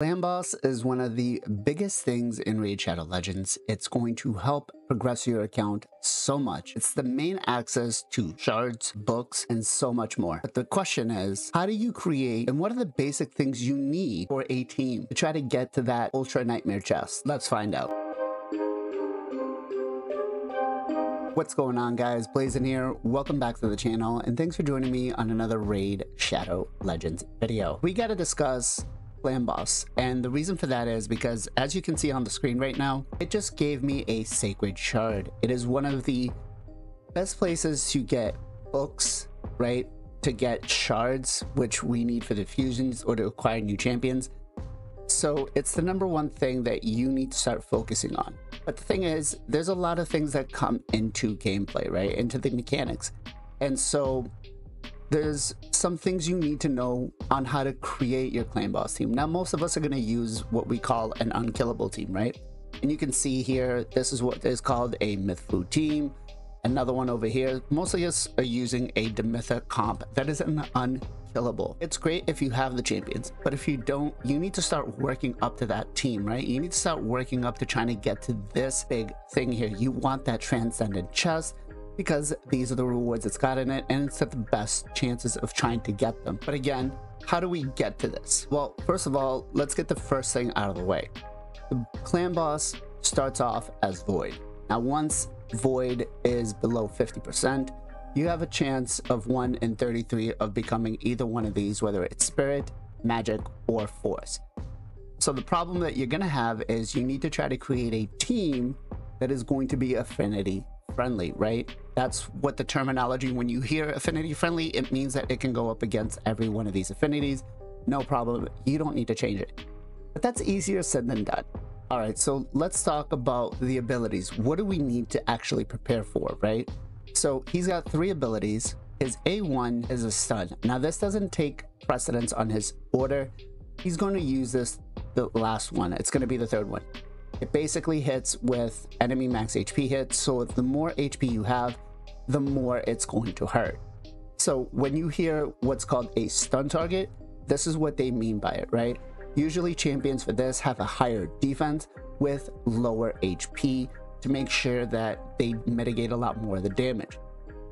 Clan Boss is one of the biggest things in Raid Shadow Legends. It's going to help progress your account so much. It's the main access to shards, books, and so much more. But the question is, how do you create and what are the basic things you need for a team to try to get to that Ultra Nightmare chest? Let's find out. What's going on guys? Blazin here. Welcome back to the channel and thanks for joining me on another Raid Shadow Legends video. We got to discuss Clan And the reason for that is because as you can see on the screen right now, it just gave me a sacred shard. It is one of the best places to get books, right? To get shards, which we need for the fusions or to acquire new champions. So it's the number one thing that you need to start focusing on. But the thing is, there's a lot of things that come into gameplay, right? Into the mechanics. And so there's some things you need to know on how to create your clan boss team. Now, most of us are going to use what we call an unkillable team, right? And you can see here, this is what is called a Mythfu team. Another one over here, mostly us are using a Demytha comp that is an unkillable. It's great if you have the champions, but if you don't, you need to start working up to that team, right? You need to start working up to trying to get to this big thing here. You want that transcendent chest because these are the rewards it's got in it and it's got the best chances of trying to get them. But again, how do we get to this? Well, first of all, let's get the first thing out of the way. The clan boss starts off as Void. Now, once Void is below 50%, you have a chance of 1 in 33 of becoming either one of these, whether it's Spirit, Magic, or Force. So the problem that you're going to have is you need to try to create a team that is going to be affinity friendly, right? That's what the terminology, when you hear affinity friendly, it means that it can go up against every one of these affinities. No problem. You don't need to change it. But that's easier said than done. All right, so let's talk about the abilities. What do we need to actually prepare for, right? So he's got three abilities. His A1 is a stun. Now this doesn't take precedence on his order. He's going to use this the last one. It's going to be the third one. It basically hits with enemy max HP hits, so the more HP you have, the more it's going to hurt. So when you hear what's called a stun target, this is what they mean by it, right? Usually champions for this have a higher defense with lower HP to make sure that they mitigate a lot more of the damage.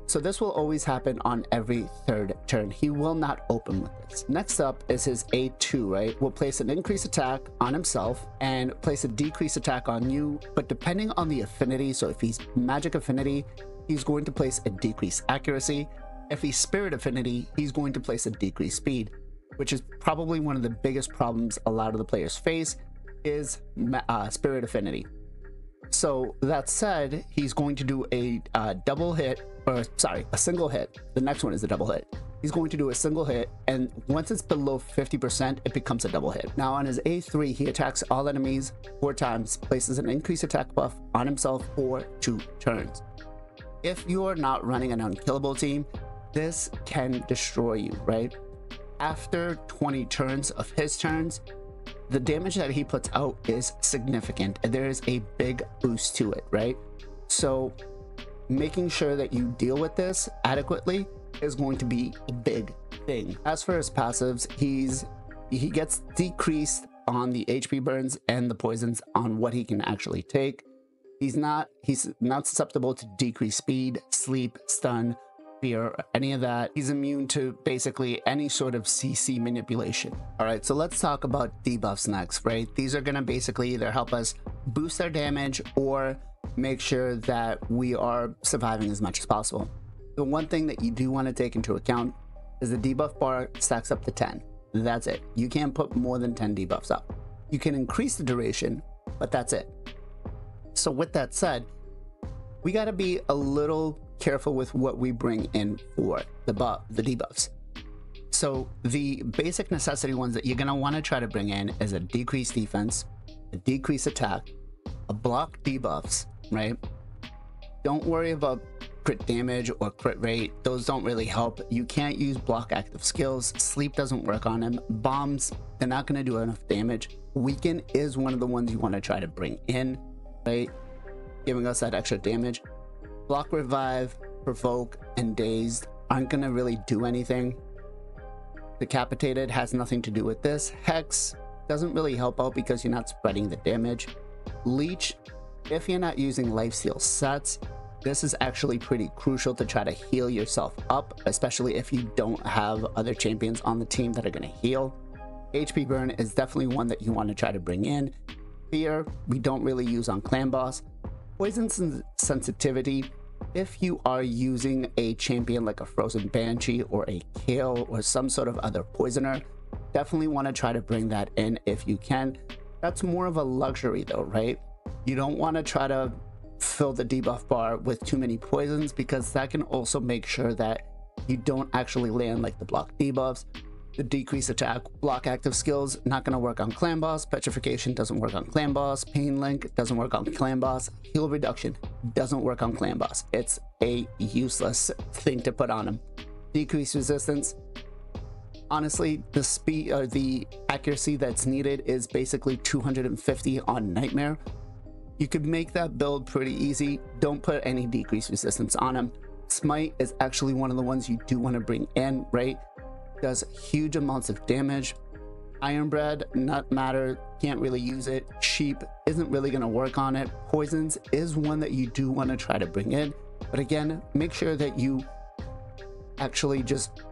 So this will always happen on every third turn. He will not open with this. Next up is his A2, right? Will place an increased attack on himself and place a decreased attack on you. But depending on the affinity, so if he's magic affinity, he's going to place a decreased accuracy. If he's spirit affinity, he's going to place a decreased speed, which is probably one of the biggest problems a lot of the players face is uh, spirit affinity. So that said, he's going to do a uh, double hit, or sorry, a single hit. The next one is a double hit. He's going to do a single hit, and once it's below 50%, it becomes a double hit. Now on his A3, he attacks all enemies four times, places an increased attack buff on himself for two turns. If you are not running an unkillable team, this can destroy you, right? After 20 turns of his turns, the damage that he puts out is significant and there is a big boost to it, right? So making sure that you deal with this adequately is going to be a big thing. As for his passives, he's he gets decreased on the HP burns and the poisons on what he can actually take. He's not he's not susceptible to decreased speed, sleep, stun, fear, any of that. He's immune to basically any sort of CC manipulation. All right, so let's talk about debuffs next, right? These are gonna basically either help us boost our damage or make sure that we are surviving as much as possible. The one thing that you do wanna take into account is the debuff bar stacks up to 10. That's it. You can't put more than 10 debuffs up. You can increase the duration, but that's it. So with that said, we gotta be a little careful with what we bring in for the the debuffs. So the basic necessity ones that you're going to want to try to bring in is a decreased defense, a decreased attack, a block debuffs, right? Don't worry about crit damage or crit rate. Those don't really help. You can't use block active skills. Sleep doesn't work on them. Bombs, they're not going to do enough damage. Weaken is one of the ones you want to try to bring in, right? Giving us that extra damage. Block Revive, Provoke, and Dazed aren't going to really do anything. Decapitated has nothing to do with this. Hex doesn't really help out because you're not spreading the damage. Leech, if you're not using lifesteal sets, this is actually pretty crucial to try to heal yourself up, especially if you don't have other champions on the team that are going to heal. HP burn is definitely one that you want to try to bring in. Fear, we don't really use on clan boss. Poison sensitivity, if you are using a champion like a Frozen Banshee or a Kael or some sort of other poisoner, definitely want to try to bring that in if you can. That's more of a luxury though, right? You don't want to try to fill the debuff bar with too many poisons because that can also make sure that you don't actually land like the block debuffs decrease attack block active skills not going to work on clan boss. Petrification doesn't work on clan boss. Pain link doesn't work on clan boss. Heal reduction doesn't work on clan boss. It's a useless thing to put on him decrease resistance. Honestly the speed or the accuracy that's needed is basically 250 on nightmare. You could make that build pretty easy. Don't put any decrease resistance on him smite is actually one of the ones you do want to bring in right does huge amounts of damage. Iron bread, nut matter, can't really use it. Sheep isn't really going to work on it. Poisons is one that you do want to try to bring in. But again, make sure that you actually just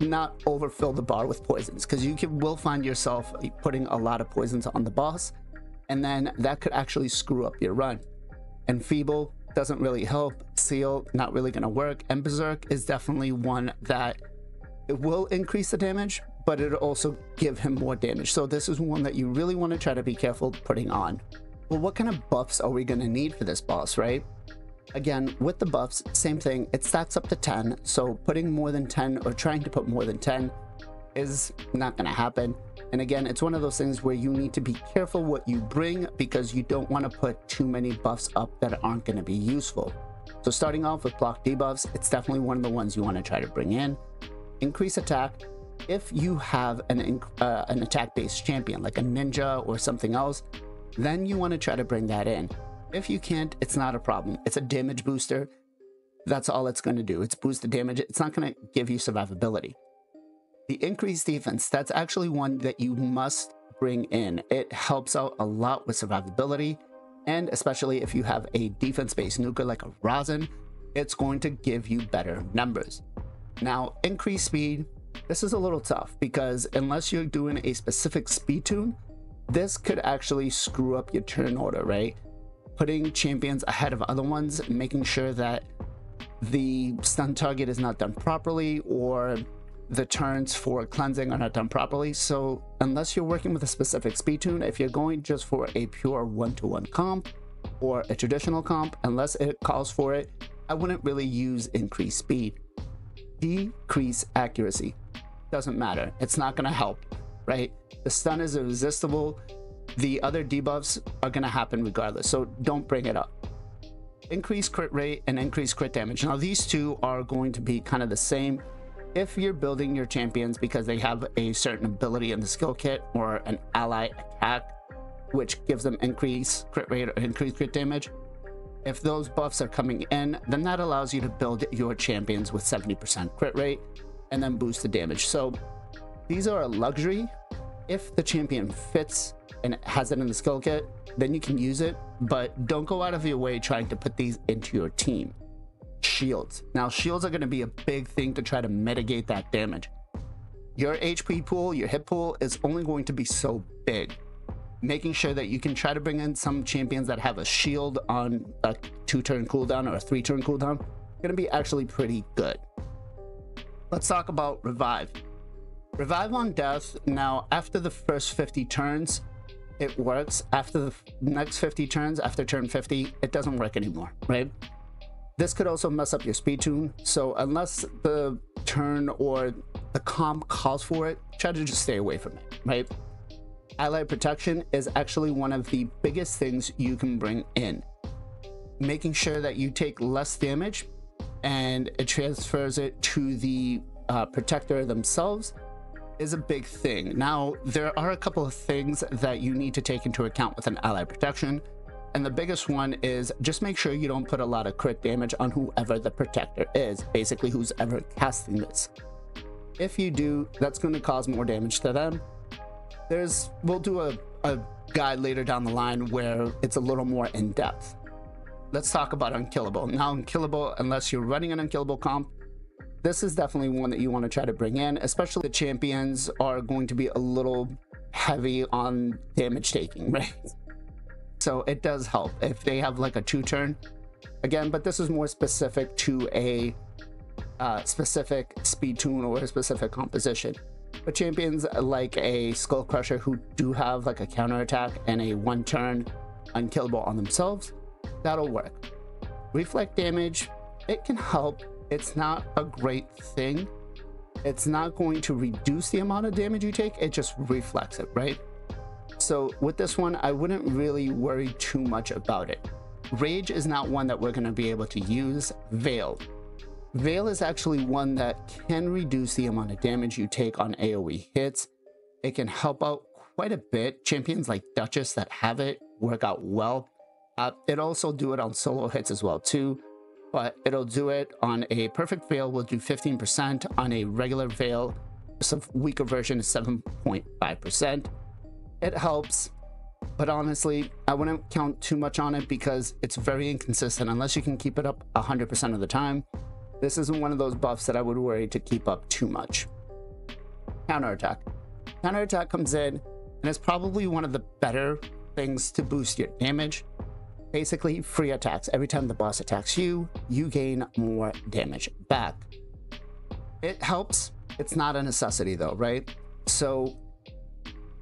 not overfill the bar with poisons because you can, will find yourself putting a lot of poisons on the boss and then that could actually screw up your run. And feeble doesn't really help. Seal, not really going to work. And berserk is definitely one that it will increase the damage, but it'll also give him more damage. So this is one that you really want to try to be careful putting on. Well, what kind of buffs are we going to need for this boss, right? Again, with the buffs, same thing. It stacks up to 10. So putting more than 10 or trying to put more than 10 is not going to happen. And again, it's one of those things where you need to be careful what you bring because you don't want to put too many buffs up that aren't going to be useful. So starting off with block debuffs, it's definitely one of the ones you want to try to bring in increase attack if you have an, uh, an attack-based champion like a ninja or something else then you want to try to bring that in. If you can't it's not a problem. It's a damage booster. That's all it's going to do. It's boost the damage. It's not going to give you survivability. The increased defense that's actually one that you must bring in. It helps out a lot with survivability and especially if you have a defense-based nuker like a Rhazin it's going to give you better numbers now, increase speed, this is a little tough because unless you're doing a specific speed tune, this could actually screw up your turn order, right? Putting champions ahead of other ones, making sure that the stun target is not done properly or the turns for cleansing are not done properly. So unless you're working with a specific speed tune, if you're going just for a pure one-to-one -one comp or a traditional comp, unless it calls for it, I wouldn't really use increased speed decrease accuracy. Doesn't matter. It's not going to help, right? The stun is irresistible. The other debuffs are going to happen regardless. So don't bring it up. Increase crit rate and increase crit damage. Now, these two are going to be kind of the same. If you're building your champions because they have a certain ability in the skill kit or an ally attack, which gives them increase crit rate or increase crit damage, if those buffs are coming in, then that allows you to build your champions with 70% crit rate and then boost the damage. So these are a luxury. If the champion fits and has it in the skill kit, then you can use it, but don't go out of your way trying to put these into your team. Shields. Now, shields are going to be a big thing to try to mitigate that damage. Your HP pool, your hit pool is only going to be so big making sure that you can try to bring in some champions that have a shield on a two turn cooldown or a three turn cooldown gonna be actually pretty good. Let's talk about revive. Revive on death now after the first 50 turns it works. After the next 50 turns after turn 50 it doesn't work anymore right? This could also mess up your speed tune so unless the turn or the comp calls for it try to just stay away from it right Ally protection is actually one of the biggest things you can bring in. Making sure that you take less damage and it transfers it to the uh, protector themselves is a big thing. Now, there are a couple of things that you need to take into account with an ally protection. And the biggest one is just make sure you don't put a lot of crit damage on whoever the protector is, basically who's ever casting this. If you do, that's going to cause more damage to them there's we'll do a, a guide later down the line where it's a little more in depth. Let's talk about unkillable. Now, unkillable, unless you're running an unkillable comp, this is definitely one that you want to try to bring in, especially the champions are going to be a little heavy on damage taking, right? So it does help if they have like a two turn again, but this is more specific to a uh, specific speed tune or a specific composition. But champions like a Skullcrusher who do have like a counter attack and a one turn unkillable on themselves, that'll work. Reflect damage, it can help. It's not a great thing. It's not going to reduce the amount of damage you take, it just reflects it, right? So with this one, I wouldn't really worry too much about it. Rage is not one that we're going to be able to use. Veil. Veil is actually one that can reduce the amount of damage you take on AoE hits. It can help out quite a bit. Champions like Duchess that have it work out well. Uh, it also do it on solo hits as well too, but it'll do it on a perfect veil will do 15%, on a regular veil, some weaker version is 7.5%. It helps, but honestly, I wouldn't count too much on it because it's very inconsistent unless you can keep it up 100% of the time. This isn't one of those buffs that I would worry to keep up too much. Counterattack. Counterattack comes in and it's probably one of the better things to boost your damage. Basically, free attacks. Every time the boss attacks you, you gain more damage back. It helps. It's not a necessity though, right? So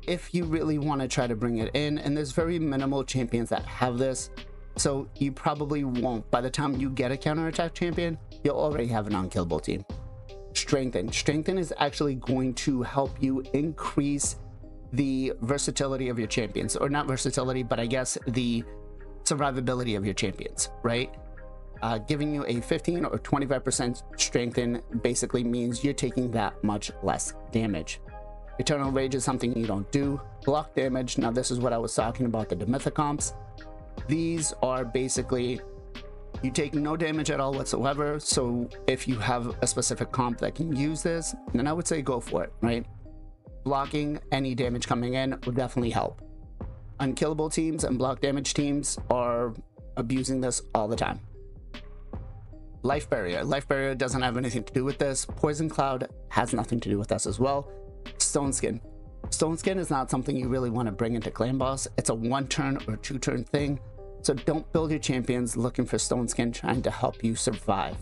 if you really want to try to bring it in, and there's very minimal champions that have this, so you probably won't. By the time you get a counterattack champion, you'll already have an unkillable team. Strengthen. Strengthen is actually going to help you increase the versatility of your champions, or not versatility, but I guess the survivability of your champions, right? Uh, giving you a 15 or 25% strengthen basically means you're taking that much less damage. Eternal Rage is something you don't do. Block damage, now this is what I was talking about, the Demytha comps. These are basically, you take no damage at all whatsoever, so if you have a specific comp that can use this, then I would say go for it, right? Blocking any damage coming in would definitely help. Unkillable teams and block damage teams are abusing this all the time. Life Barrier. Life Barrier doesn't have anything to do with this. Poison Cloud has nothing to do with us as well. Stone Skin. Stone Skin is not something you really want to bring into Clan Boss. It's a one turn or two turn thing. So don't build your champions looking for Stone Skin trying to help you survive.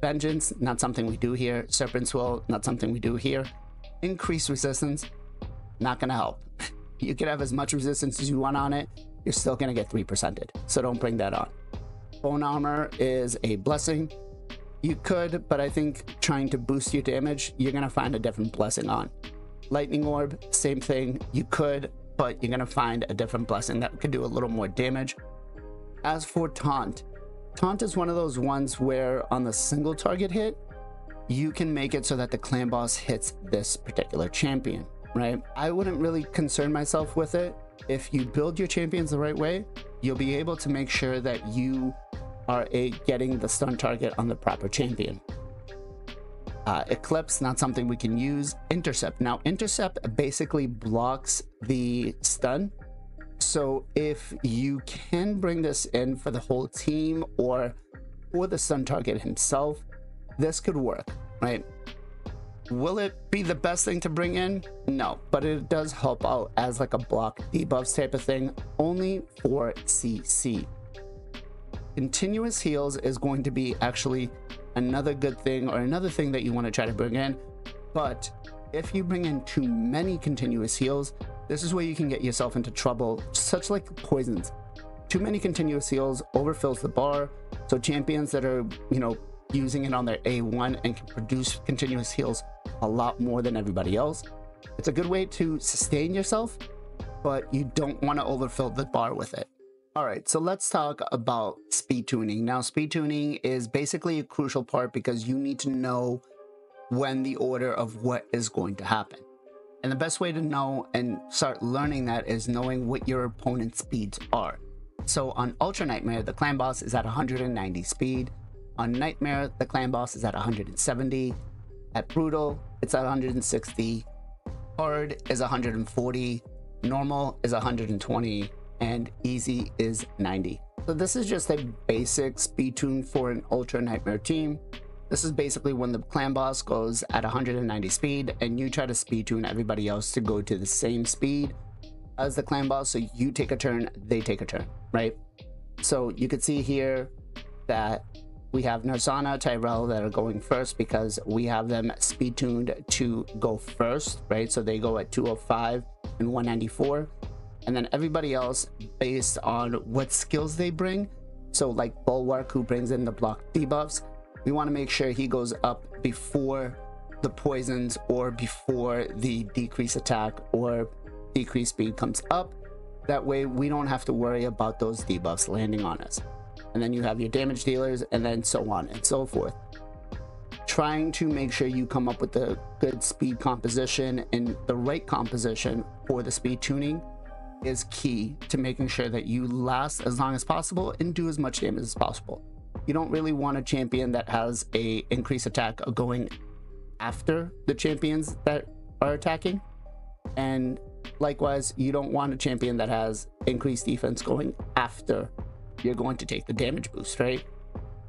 Vengeance, not something we do here. Serpent's Will, not something we do here. Increased resistance, not to help. You can have as much resistance as you want on it. You're still to get 3%ed. So don't bring that on. Bone Armor is a blessing. You could, but I think trying to boost your damage, you're to find a different blessing on. Lightning Orb, same thing. You could, but you're going to find a different blessing that could do a little more damage. As for Taunt, Taunt is one of those ones where on the single target hit, you can make it so that the clan boss hits this particular champion, right? I wouldn't really concern myself with it. If you build your champions the right way, you'll be able to make sure that you are a getting the stun target on the proper champion. Uh, Eclipse, not something we can use. Intercept. Now, Intercept basically blocks the stun. So if you can bring this in for the whole team or for the stun target himself, this could work, right? Will it be the best thing to bring in? No, but it does help out as like a block debuffs type of thing, only for CC continuous heals is going to be actually another good thing or another thing that you want to try to bring in. But if you bring in too many continuous heals, this is where you can get yourself into trouble, such like poisons. Too many continuous heals overfills the bar. So champions that are, you know, using it on their A1 and can produce continuous heals a lot more than everybody else. It's a good way to sustain yourself, but you don't want to overfill the bar with it. All right, so let's talk about speed tuning. Now, speed tuning is basically a crucial part because you need to know when the order of what is going to happen. And the best way to know and start learning that is knowing what your opponent's speeds are. So on Ultra Nightmare, the clan boss is at 190 speed. On Nightmare, the clan boss is at 170. At Brutal, it's at 160. hard is 140, normal is 120, and easy is 90. So this is just a basic speed tune for an Ultra Nightmare team. This is basically when the clan boss goes at 190 speed and you try to speed tune everybody else to go to the same speed as the clan boss. So you take a turn, they take a turn, right? So you can see here that we have Narsana, Tayrel that are going first because we have them speed tuned to go first, right? So they go at 205 and 194. And then everybody else based on what skills they bring. So like Bulwark who brings in the block debuffs, we want to make sure he goes up before the poisons or before the decrease attack or decrease speed comes up. That way we don't have to worry about those debuffs landing on us. And then you have your damage dealers and then so on and so forth. Trying to make sure you come up with the good speed composition and the right composition for the speed tuning is key to making sure that you last as long as possible and do as much damage as possible. You don't really want a champion that has a increased attack going after the champions that are attacking. And likewise you don't want a champion that has increased defense going after you're going to take the damage boost right?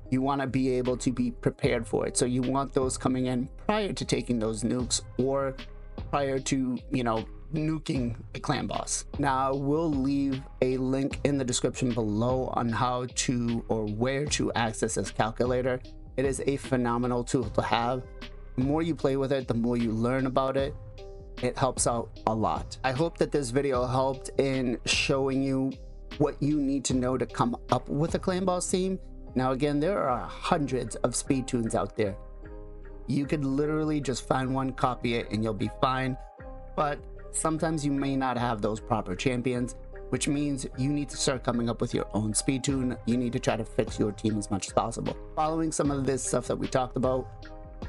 You want to be able to be prepared for it. So you want those coming in prior to taking those nukes or prior to you know nuking a clan boss. Now, we'll leave a link in the description below on how to or where to access this calculator. It is a phenomenal tool to have. The more you play with it, the more you learn about it. It helps out a lot. I hope that this video helped in showing you what you need to know to come up with a clan boss team. Now, again, there are hundreds of speed tunes out there. You could literally just find one, copy it, and you'll be fine. But sometimes you may not have those proper champions, which means you need to start coming up with your own speed tune. You need to try to fix your team as much as possible. Following some of this stuff that we talked about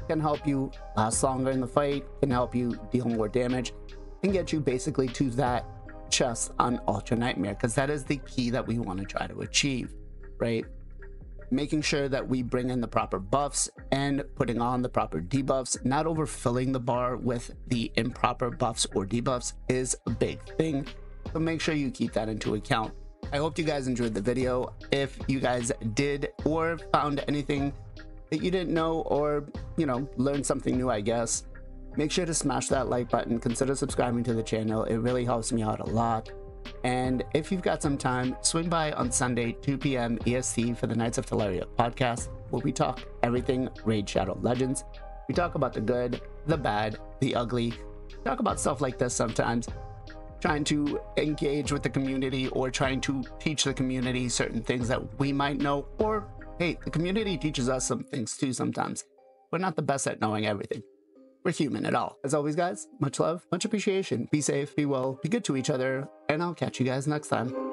can help you last longer in the fight, can help you deal more damage, and get you basically to that chest on Ultra Nightmare, because that is the key that we want to try to achieve, right? Making sure that we bring in the proper buffs and putting on the proper debuffs, not overfilling the bar with the improper buffs or debuffs is a big thing. So make sure you keep that into account. I hope you guys enjoyed the video. If you guys did or found anything that you didn't know or, you know, learned something new, I guess, make sure to smash that like button. Consider subscribing to the channel. It really helps me out a lot. And if you've got some time, swing by on Sunday, 2 p.m. EST for the Knights of Teleria podcast, where we talk everything Raid Shadow Legends. We talk about the good, the bad, the ugly. We talk about stuff like this sometimes, trying to engage with the community or trying to teach the community certain things that we might know. Or, hey, the community teaches us some things too sometimes. We're not the best at knowing everything we're human at all. As always, guys, much love, much appreciation. Be safe, be well, be good to each other, and I'll catch you guys next time.